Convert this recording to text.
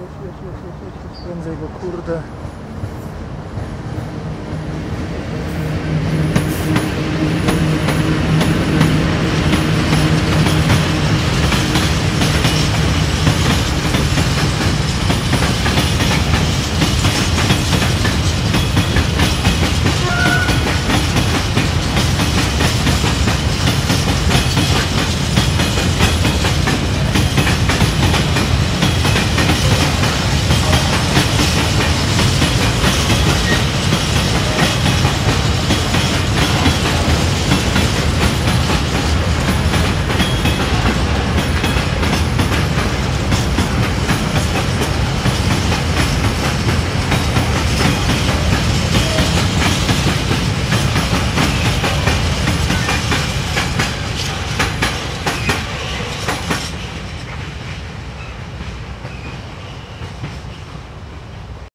jedź, jedź, prędzej, bo kurde.